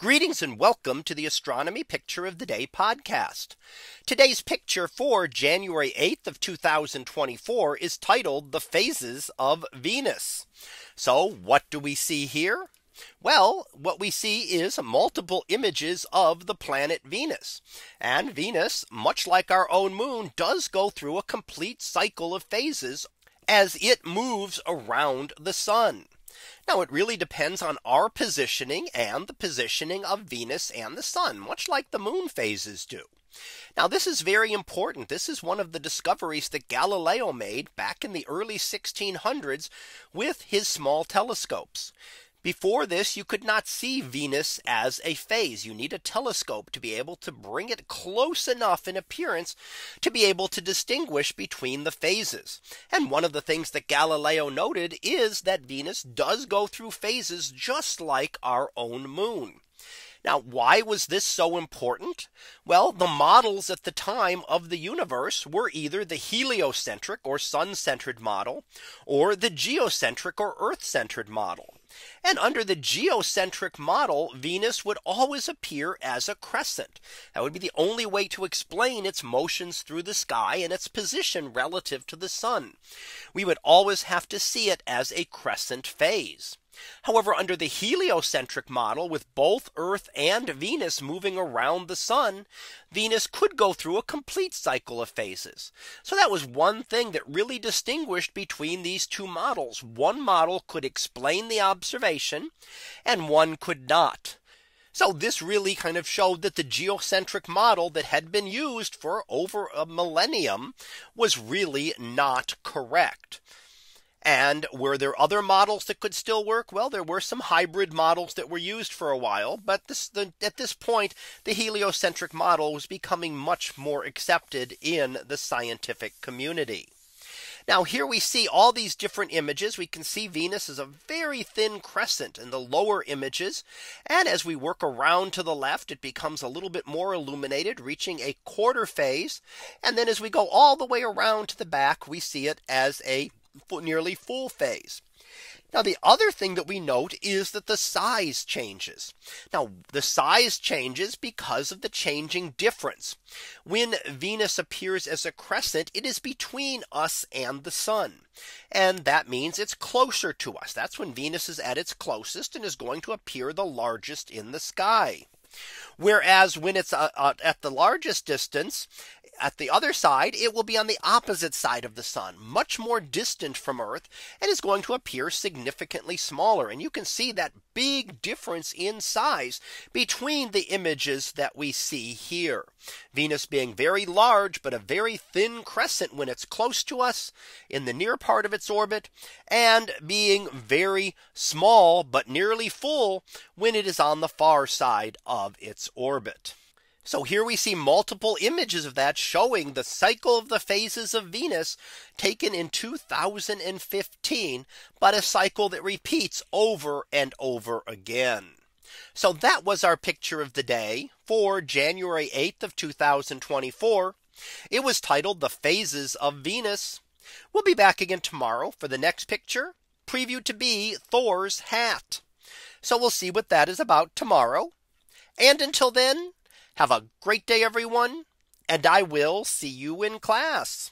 Greetings and welcome to the Astronomy Picture of the Day podcast. Today's picture for January 8th of 2024 is titled the phases of Venus. So what do we see here? Well, what we see is multiple images of the planet Venus. And Venus, much like our own moon, does go through a complete cycle of phases as it moves around the sun. Now it really depends on our positioning and the positioning of Venus and the sun, much like the moon phases do. Now this is very important. This is one of the discoveries that Galileo made back in the early 1600s with his small telescopes. Before this, you could not see Venus as a phase. You need a telescope to be able to bring it close enough in appearance to be able to distinguish between the phases. And one of the things that Galileo noted is that Venus does go through phases just like our own moon. Now, why was this so important? Well, the models at the time of the universe were either the heliocentric or sun centered model or the geocentric or earth centered model. And under the geocentric model, Venus would always appear as a crescent. That would be the only way to explain its motions through the sky and its position relative to the sun. We would always have to see it as a crescent phase. However, under the heliocentric model with both Earth and Venus moving around the sun, Venus could go through a complete cycle of phases. So that was one thing that really distinguished between these two models. One model could explain the observation and one could not. So this really kind of showed that the geocentric model that had been used for over a millennium was really not correct. And were there other models that could still work? Well, there were some hybrid models that were used for a while, but this, the, at this point, the heliocentric model was becoming much more accepted in the scientific community. Now here we see all these different images. We can see Venus is a very thin crescent in the lower images. And as we work around to the left, it becomes a little bit more illuminated, reaching a quarter phase. And then as we go all the way around to the back, we see it as a nearly full phase. Now the other thing that we note is that the size changes. Now the size changes because of the changing difference. When Venus appears as a crescent, it is between us and the sun. And that means it's closer to us. That's when Venus is at its closest and is going to appear the largest in the sky. Whereas when it's uh, uh, at the largest distance, at the other side, it will be on the opposite side of the sun, much more distant from Earth, and is going to appear significantly smaller. And you can see that big difference in size between the images that we see here. Venus being very large, but a very thin crescent when it's close to us in the near part of its orbit, and being very small, but nearly full when it is on the far side of its orbit. So here we see multiple images of that showing the cycle of the phases of Venus taken in 2015, but a cycle that repeats over and over again. So that was our picture of the day for January 8th of 2024. It was titled the phases of Venus. We'll be back again tomorrow for the next picture previewed to be Thor's hat. So we'll see what that is about tomorrow. And until then, have a great day, everyone, and I will see you in class.